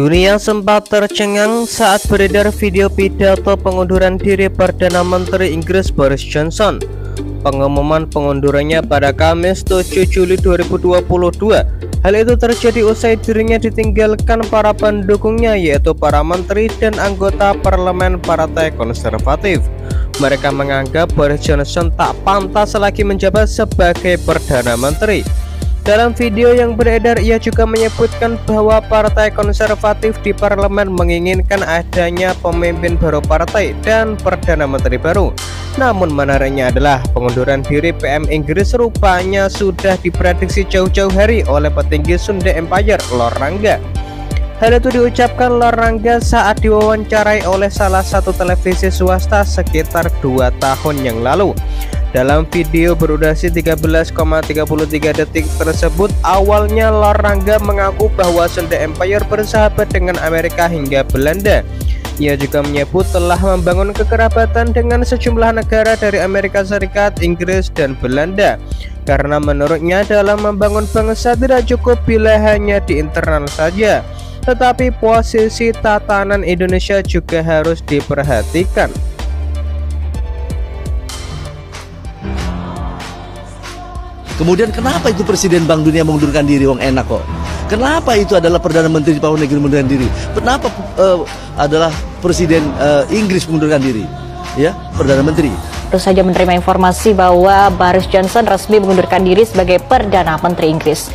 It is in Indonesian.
Dunia sempat tercengang saat beredar video pidato pengunduran diri Perdana Menteri Inggris Boris Johnson. Pengumuman pengundurannya pada Kamis 7 Juli 2022. Hal itu terjadi usai dirinya ditinggalkan para pendukungnya yaitu para menteri dan anggota parlemen Partai Konservatif. Mereka menganggap Boris Johnson tak pantas lagi menjabat sebagai Perdana Menteri. Dalam video yang beredar ia juga menyebutkan bahwa partai konservatif di parlemen menginginkan adanya pemimpin baru partai dan perdana menteri baru. Namun menariknya adalah pengunduran diri PM Inggris rupanya sudah diprediksi jauh-jauh hari oleh petinggi Sunda Empire Lord Rangga. Hal itu diucapkan Lord Rangga saat diwawancarai oleh salah satu televisi swasta sekitar dua tahun yang lalu. Dalam video berdurasi 13,33 detik tersebut, awalnya Larangga mengaku bahwa Sunda Empire bersahabat dengan Amerika hingga Belanda. Ia juga menyebut telah membangun kekerabatan dengan sejumlah negara dari Amerika Serikat, Inggris, dan Belanda. Karena menurutnya dalam membangun bangsa tidak cukup bila hanya di internal saja, tetapi posisi tatanan Indonesia juga harus diperhatikan. Kemudian kenapa itu Presiden Bank Dunia mengundurkan diri Wong enak kok? Kenapa itu adalah Perdana Menteri Papua Negeri mengundurkan diri? Kenapa uh, adalah Presiden uh, Inggris mengundurkan diri? Ya, Perdana Menteri. Terus saja menerima informasi bahwa Boris Johnson resmi mengundurkan diri sebagai Perdana Menteri Inggris.